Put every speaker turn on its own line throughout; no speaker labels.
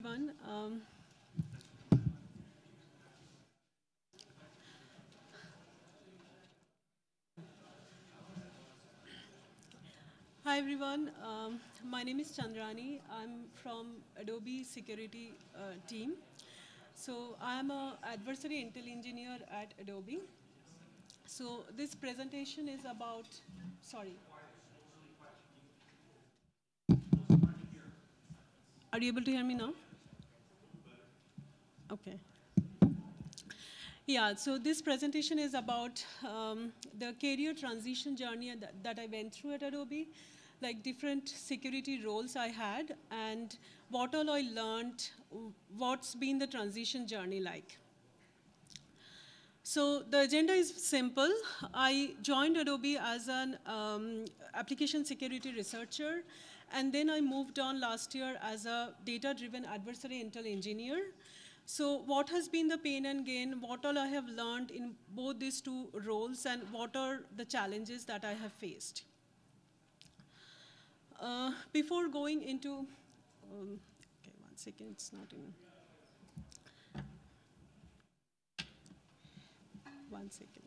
everyone. Um, Hi everyone, um, my name is Chandrani. I'm from Adobe Security uh, team. So I'm a adversary intel engineer at Adobe. So this presentation is about, sorry. Are you able to hear me now? Okay. Yeah, so this presentation is about um, the career transition journey that, that I went through at Adobe, like different security roles I had, and what all I learned, what's been the transition journey like. So the agenda is simple. I joined Adobe as an um, application security researcher, and then I moved on last year as a data-driven adversary intel engineer. So what has been the pain and gain, what all I have learned in both these two roles, and what are the challenges that I have faced. Uh, before going into, um, okay, one second, it's not in. One second.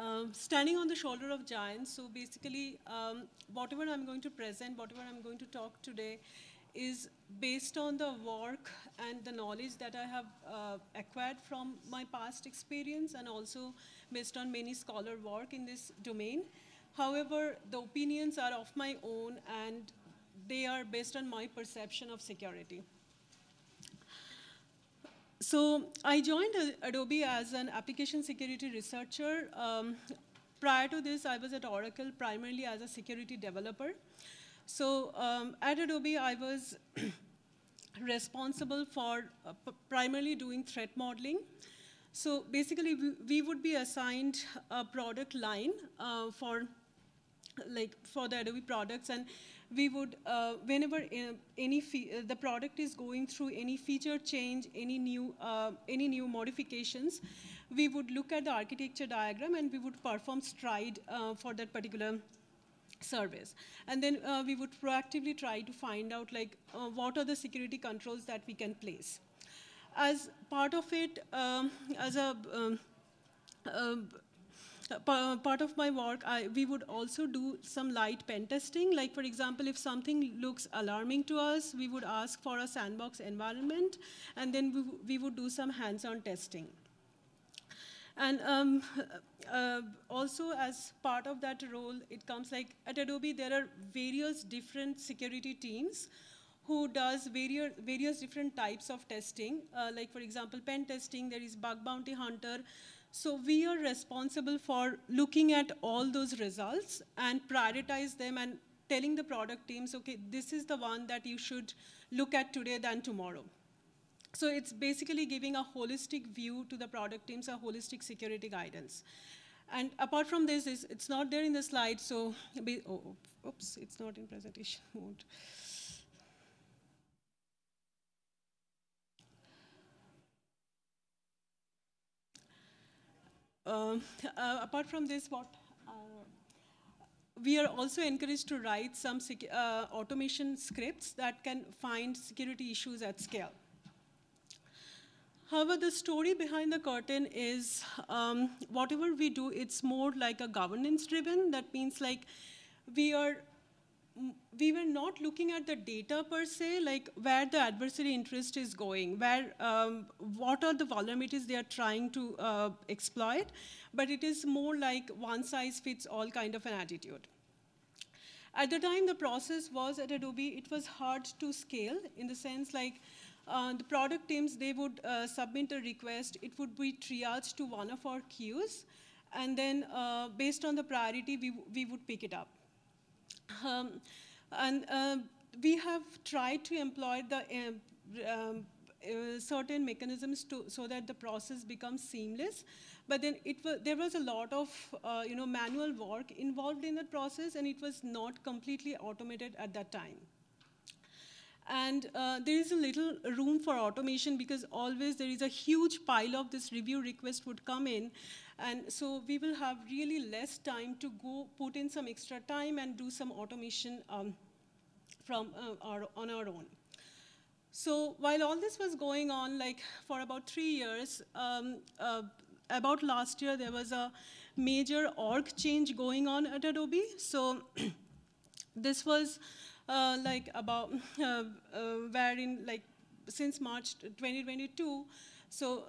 Um, standing on the shoulder of giants, so basically, um, whatever I'm going to present, whatever I'm going to talk today, is based on the work and the knowledge that I have uh, acquired from my past experience and also based on many scholar work in this domain. However, the opinions are of my own and they are based on my perception of security. So I joined Adobe as an application security researcher. Um, prior to this, I was at Oracle primarily as a security developer. So um, at Adobe, I was responsible for uh, primarily doing threat modeling. So basically, we, we, would be assigned a product line uh, for like for the Adobe products, and we would, uh, whenever uh, any uh, the product is going through any feature change, any new, uh, any new modifications, we would look at the architecture diagram and we would perform stride uh, for that particular service. And then uh, we would proactively try to find out like what are the security controls that we can place. As part of it, um, as a um, part of my work, I, we would also do some light pen testing. Like, for example, if something looks alarming to us, we would ask for a sandbox environment, and then we, we would do some hands-on testing. And um, uh, also, as part of that role, it comes like at Adobe, there are various different security teams who does various, various different types of testing. Uh, like, for example, pen testing, there is bug bounty hunter, so we are responsible for looking at all those results and prioritize them and telling the product teams, okay, this is the one that you should look at today than tomorrow. So it's basically giving a holistic view to the product teams, a holistic security guidance. And apart from this, it's not there in the slide, so, oh, oops, it's not in presentation mode. Um, uh, apart from this, what uh, we are also encouraged to write some uh, automation scripts that can find security issues at scale. However, the story behind the curtain is um, whatever we do, it's more like a governance driven. That means like we are we were not looking at the data per se, like where the adversary interest is going, where um, what are the vulnerabilities they are trying to uh, exploit, but it is more like one size fits all kind of an attitude. At the time the process was at Adobe, it was hard to scale in the sense like uh, the product teams, they would uh, submit a request, it would be triaged to one of our queues, and then uh, based on the priority, we, we would pick it up. Um, and uh, we have tried to employ the uh, um, uh, certain mechanisms to, so that the process becomes seamless. But then it was, there was a lot of uh, you know, manual work involved in the process, and it was not completely automated at that time. And uh, there is a little room for automation because always there is a huge pile of this review request would come in. And so we will have really less time to go put in some extra time and do some automation um, from uh, our, on our own. So while all this was going on, like for about three years, um, uh, about last year, there was a major org change going on at Adobe. So this was uh, like about uh, uh, wherein like since March 2022, so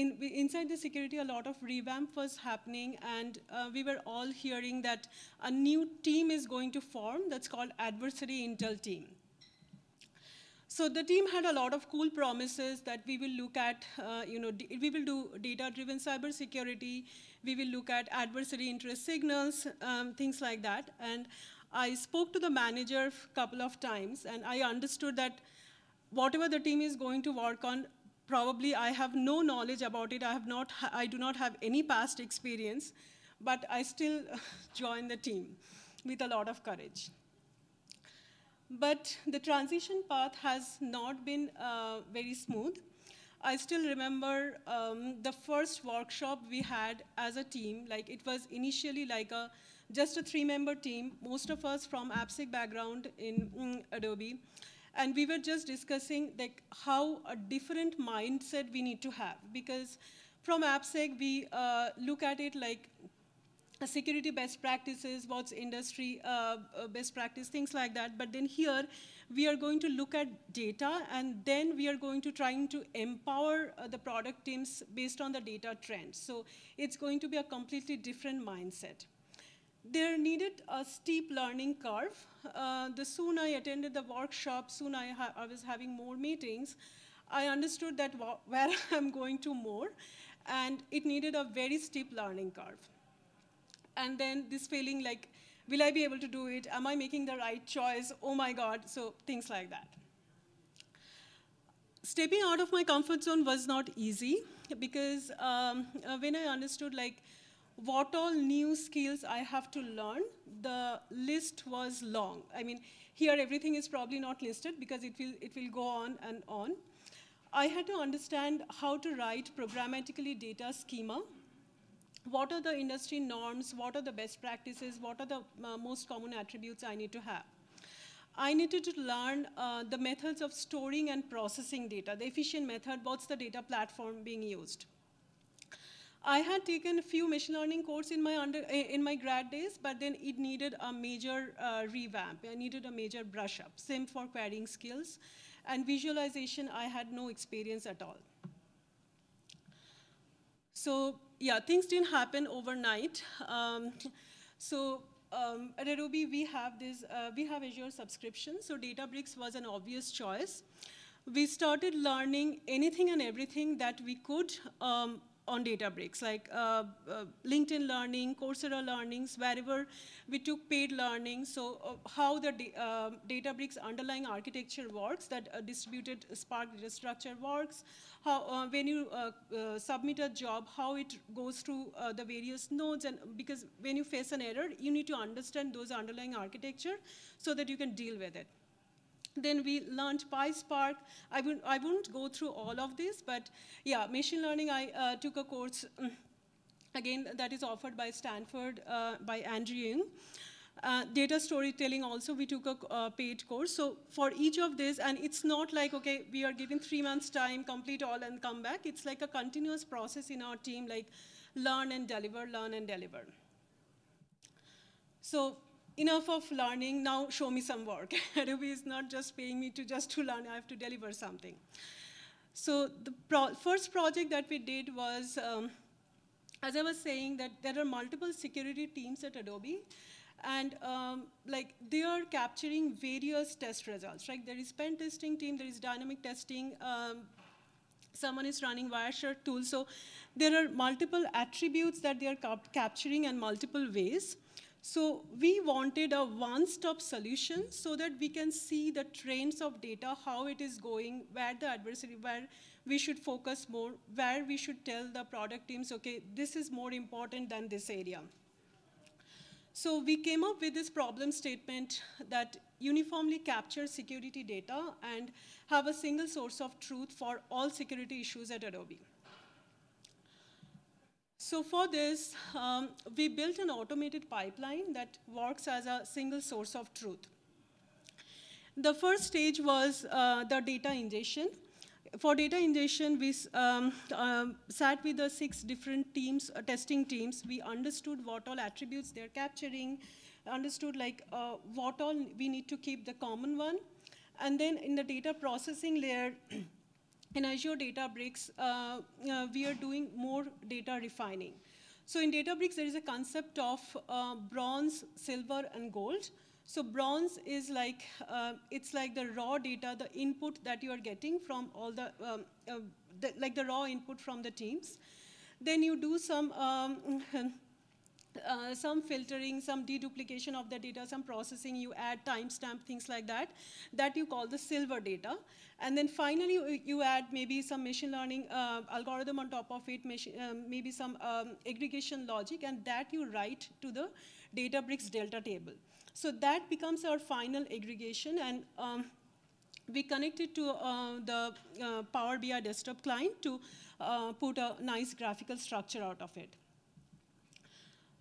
in, inside the security, a lot of revamp was happening, and uh, we were all hearing that a new team is going to form that's called Adversary Intel Team. So the team had a lot of cool promises that we will look at, uh, you know, we will do data-driven cybersecurity, we will look at adversary interest signals, um, things like that. And I spoke to the manager a couple of times, and I understood that whatever the team is going to work on, probably I have no knowledge about it. I, have not, I do not have any past experience, but I still join the team with a lot of courage. But the transition path has not been uh, very smooth. I still remember um, the first workshop we had as a team, like it was initially like a just a three-member team, most of us from AppSec background in mm, Adobe. And we were just discussing like how a different mindset we need to have because from AppSec, we uh, look at it like security best practices, what's industry uh, uh, best practice, things like that. But then here, we are going to look at data, and then we are going to trying to empower uh, the product teams based on the data trends. So it's going to be a completely different mindset. There needed a steep learning curve. Uh, the soon I attended the workshop, soon I, I was having more meetings, I understood that where I'm going to more, and it needed a very steep learning curve and then this feeling like, will I be able to do it? Am I making the right choice? Oh my God, so things like that. Stepping out of my comfort zone was not easy because um, uh, when I understood like what all new skills I have to learn, the list was long. I mean, here everything is probably not listed because it will, it will go on and on. I had to understand how to write programmatically data schema what are the industry norms, what are the best practices, what are the uh, most common attributes I need to have. I needed to learn uh, the methods of storing and processing data, the efficient method, what's the data platform being used. I had taken a few machine learning courses in my, under, eh, in my grad days, but then it needed a major uh, revamp. I needed a major brush up. Same for querying skills. And visualization, I had no experience at all. So yeah, things didn't happen overnight. Um, so um, at Adobe, we have this, uh, we have Azure subscription, so Databricks was an obvious choice. We started learning anything and everything that we could um, on Databricks, like uh, uh, LinkedIn Learning, Coursera Learnings, wherever we took paid learning. So uh, how the uh, Databricks underlying architecture works, that distributed Spark data structure works, how uh, when you uh, submit a job, how it goes through the various nodes, and because when you face an error, you need to understand those underlying architecture so that you can deal with it. Then we learned PySpark. I, would, I wouldn't go through all of this, but yeah, machine learning, I uh, took a course, mm, again, that is offered by Stanford uh, by Andrew Ng. Uh, data storytelling also, we took a uh, paid course. So for each of this, and it's not like, okay, we are given three months time, complete all and come back. It's like a continuous process in our team, like learn and deliver, learn and deliver. So enough of learning, now show me some work. Adobe is not just paying me to just to learn, I have to deliver something. So the pro first project that we did was, um, as I was saying, that there are multiple security teams at Adobe, and um, like they are capturing various test results, right? There is pen testing team, there is dynamic testing, um, someone is running Wireshark tool. So there are multiple attributes that they are cap capturing in multiple ways. So we wanted a one-stop solution so that we can see the trends of data, how it is going, where the adversary, where we should focus more, where we should tell the product teams, okay, this is more important than this area. So we came up with this problem statement that uniformly capture security data and have a single source of truth for all security issues at Adobe. So for this, um, we built an automated pipeline that works as a single source of truth. The first stage was uh, the data ingestion. For data ingestion, we um, um, sat with the six different teams, uh, testing teams. We understood what all attributes they're capturing, understood like uh, what all we need to keep the common one. And then in the data processing layer, in Azure Databricks, uh, uh, we are doing more data refining. So in Databricks, there is a concept of uh, bronze, silver, and gold. So bronze is like, uh, it's like the raw data, the input that you are getting from all the, um, uh, the like the raw input from the teams. Then you do some um, uh, some filtering, some deduplication of the data, some processing, you add timestamp, things like that, that you call the silver data. And then finally, you add maybe some machine learning uh, algorithm on top of it, um, maybe some um, aggregation logic, and that you write to the Databricks Delta table. So that becomes our final aggregation, and um, we connected to uh, the uh, Power BI desktop client to uh, put a nice graphical structure out of it.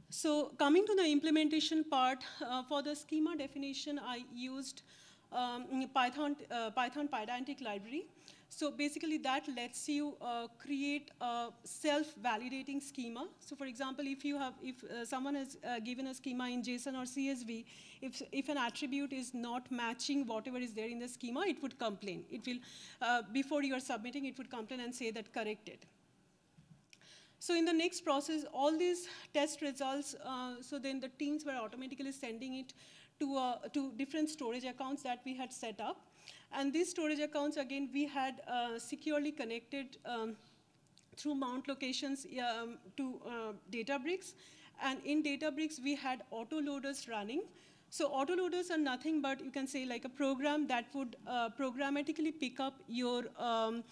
So coming to the implementation part, uh, for the schema definition, I used um, Python, uh, Python Pydantic library. So basically that lets you uh, create a self-validating schema. So for example, if you have, if uh, someone has uh, given a schema in JSON or CSV, if, if an attribute is not matching whatever is there in the schema, it would complain. It will, uh, before you are submitting, it would complain and say that correct it. So in the next process, all these test results, uh, so then the teams were automatically sending it to, uh, to different storage accounts that we had set up. And these storage accounts, again, we had uh, securely connected um, through mount locations um, to uh, Databricks. And in Databricks, we had autoloaders running. So autoloaders are nothing but, you can say, like a program that would uh, programmatically pick up your um,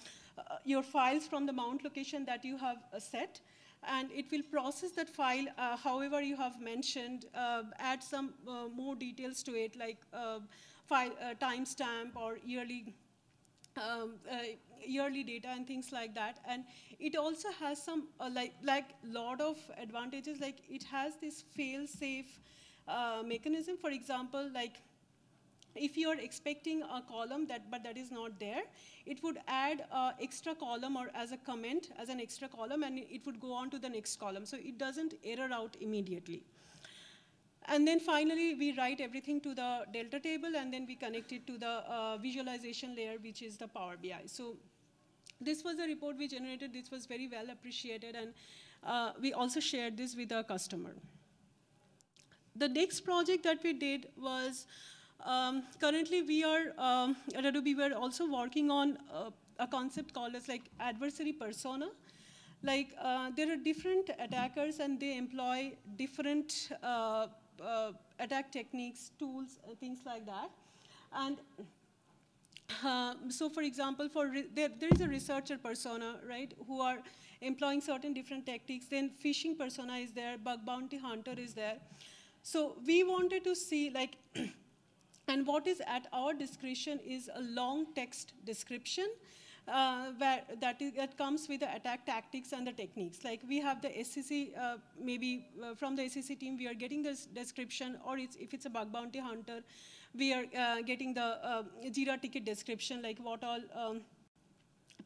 your files from the mount location that you have uh, set and it will process that file uh, however you have mentioned, uh, add some uh, more details to it like uh, file timestamp or yearly um, yearly data and things like that. And it also has some like like lot of advantages. Like it has this fail-safe mechanism. For example, like if you are expecting a column that but that is not there, it would add an extra column or as a comment as an extra column and it would go on to the next column. So it doesn't error out immediately. And then finally, we write everything to the Delta table, and then we connect it to the uh, visualization layer, which is the Power BI. So this was a report we generated. This was very well appreciated, and uh, we also shared this with our customer. The next project that we did was um, currently, we are um, at Adobe. We are also working on uh, a concept called as like adversary persona. Like uh, there are different attackers, and they employ different uh, uh attack techniques, tools, things like that. And uh, so, for example, for there, there is a researcher persona, right, who are employing certain different tactics. Then phishing persona is there, bug bounty hunter is there. So we wanted to see like And what is at our discretion is a long text description uh, where that, is, that comes with the attack tactics and the techniques. Like we have the SCC, uh, maybe uh, from the SCC team, we are getting this description, or it's, if it's a bug bounty hunter, we are uh, getting the uh, Jira ticket description, like what all um,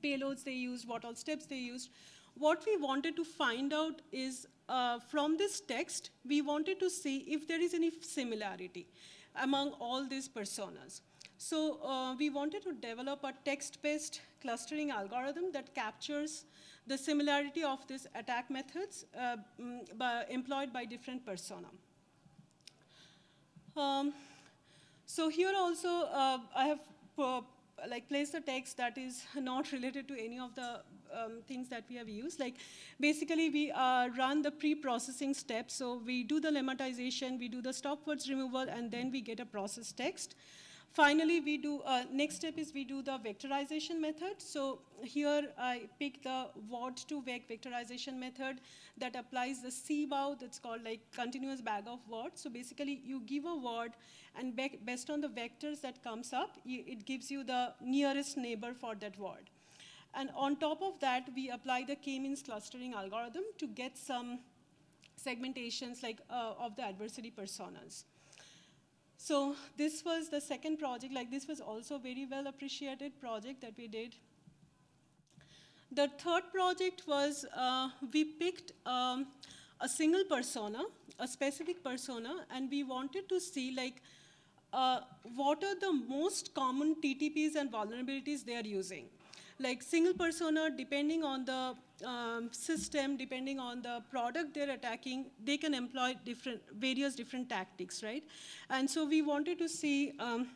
payloads they used, what all steps they used. What we wanted to find out is uh, from this text, we wanted to see if there is any similarity among all these personas. So uh, we wanted to develop a text-based clustering algorithm that captures the similarity of these attack methods uh, mm, by, employed by different persona. Um, so here also, uh, I have uh, like placed a text that is not related to any of the um, things that we have used. Like basically we uh, run the pre-processing steps. So we do the lemmatization, we do the stop words removal, and then we get a process text. Finally, we do, uh, next step is we do the vectorization method. So here I pick the word to vec vectorization method that applies the CBOW that's called like continuous bag of words. So basically you give a word and based on the vectors that comes up, it gives you the nearest neighbor for that word. And on top of that, we apply the k-means clustering algorithm to get some segmentations like uh, of the adversary personas. So this was the second project, like this was also a very well appreciated project that we did. The third project was uh, we picked um, a single persona, a specific persona, and we wanted to see like uh, what are the most common TTPs and vulnerabilities they are using. Like single persona, depending on the um, system, depending on the product they're attacking, they can employ different, various different tactics, right? And so we wanted to see um,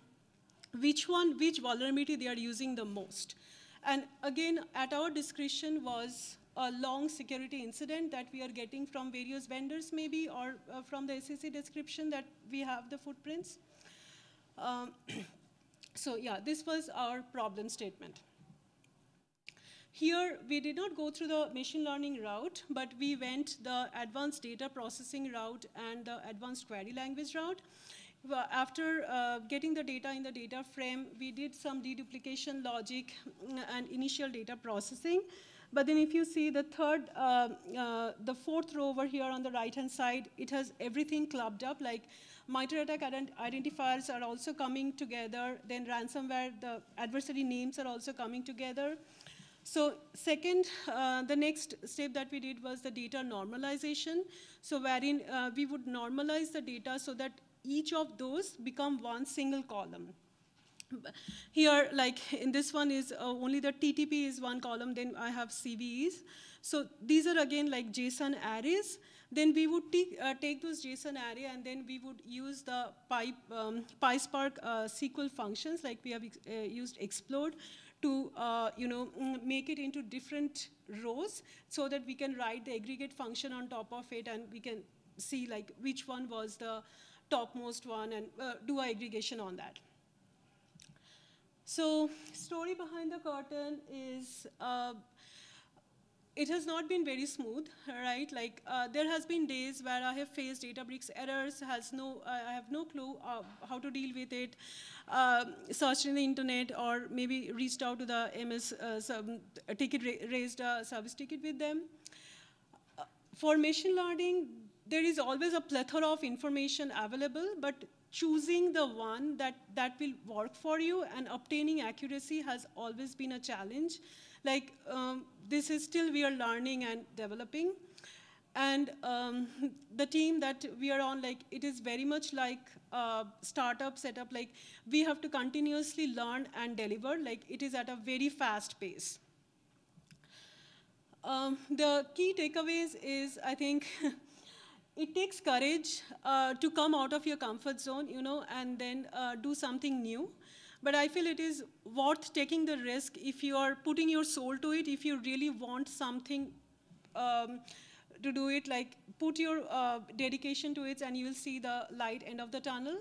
which one, which vulnerability they are using the most. And again, at our discretion was a long security incident that we are getting from various vendors maybe, or uh, from the SEC description that we have the footprints. Um, so yeah, this was our problem statement. Here, we did not go through the machine learning route, but we went the advanced data processing route and the advanced query language route. After uh, getting the data in the data frame, we did some deduplication logic and initial data processing. But then if you see the third, uh, uh, the fourth row over here on the right-hand side, it has everything clubbed up, like MITRE ATT&CK ident identifiers are also coming together, then ransomware, the adversary names are also coming together. So second, uh, the next step that we did was the data normalization. So wherein uh, we would normalize the data so that each of those become one single column. Here, like in this one is uh, only the TTP is one column, then I have CVEs. So these are again like JSON arrays. Then we would uh, take those JSON array and then we would use the Py, um, PySpark uh, SQL functions like we have uh, used explode to uh, you know, mm, make it into different rows so that we can write the aggregate function on top of it and we can see like which one was the topmost one and uh, do aggregation on that. So story behind the curtain is uh, it has not been very smooth, right? Like uh, there has been days where I have faced Databricks errors, has no, I have no clue uh, how to deal with it, uh, searched in the internet or maybe reached out to the MS uh, sub, ticket, ra raised a service ticket with them. Uh, for machine learning, there is always a plethora of information available, but choosing the one that, that will work for you and obtaining accuracy has always been a challenge. Like um, this is still we are learning and developing. And um, the team that we are on, like it is very much like a startup setup. Like we have to continuously learn and deliver. Like it is at a very fast pace. Um, the key takeaways is, I think, it takes courage uh, to come out of your comfort zone, you know, and then uh, do something new. But I feel it is worth taking the risk if you are putting your soul to it, if you really want something um, to do it, like put your uh, dedication to it and you will see the light end of the tunnel.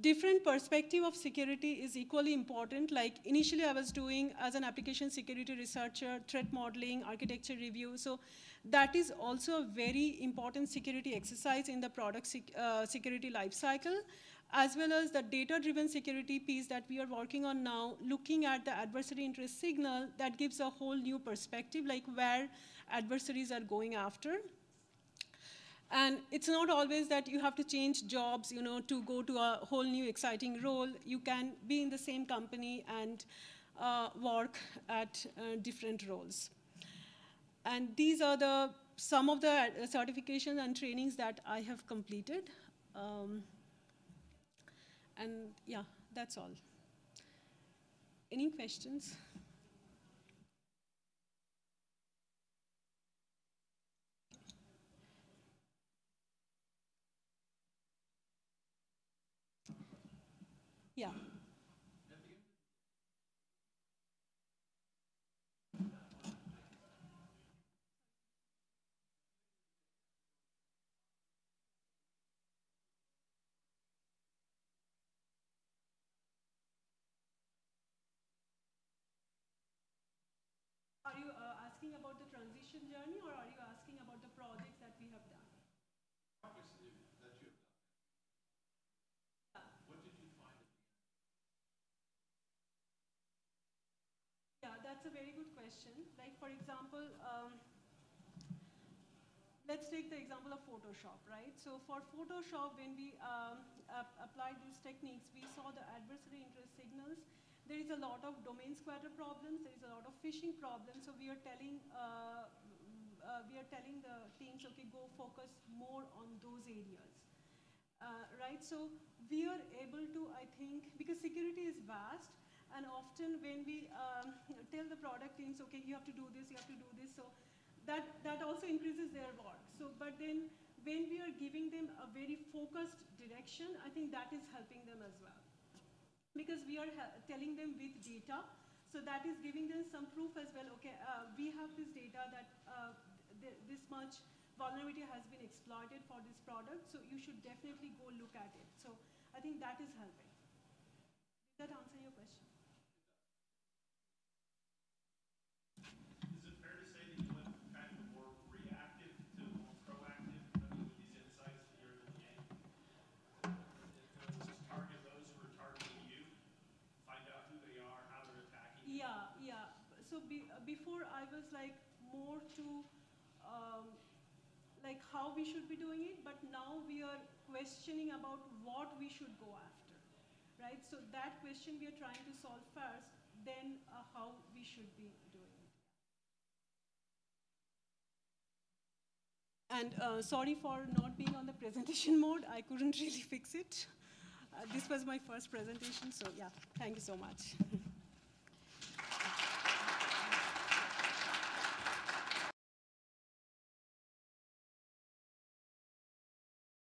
Different perspective of security is equally important. Like initially I was doing as an application security researcher, threat modeling, architecture review. So that is also a very important security exercise in the product sec uh, security lifecycle as well as the data-driven security piece that we are working on now, looking at the adversary interest signal that gives a whole new perspective, like where adversaries are going after. And it's not always that you have to change jobs, you know, to go to a whole new exciting role. You can be in the same company and uh, work at uh, different roles. And these are the some of the certifications and trainings that I have completed. Um, and yeah, that's all. Any questions? Yeah. Asking about the transition journey or are you asking about the projects that we have done? Yeah, that's a very good question. Like, for example, um, let's take the example of Photoshop, right? So for Photoshop, when we um, ap- applied these techniques, we saw the adversary interest signals. There is a lot of domain squatter problems. There is a lot of phishing problems. So we are telling uh, uh, we are telling the teams, okay, go focus more on those areas. Uh, right? So we are able to, I think, because security is vast, and often when we um, tell the product teams, okay, you have to do this, you have to do this, so that that also increases their work. So, but then when we are giving them a very focused direction, I think that is helping them as well, because we are telling them with data. So that is giving them some proof as well. Okay, uh, we have this data that uh, th- this much vulnerability has been exploited for this product, so you should definitely go look at it. So I think that is helping. Did that answer your question?
Is it fair to say that you went kind of more reactive to more proactive, I mean, with these insights that you're getting? Just target those who are targeting you, find out who they are, how they're attacking you?
Yeah, yeah. So be, uh, before I was like more to um, like how we should be doing it, but now we are questioning about what we should go after, right? So that question we are trying to solve first, then uh, how we should be doing it. And uh, sorry for not being on the presentation mode. I couldn't really fix it. Uh, this was my first presentation, so yeah, thank you so much.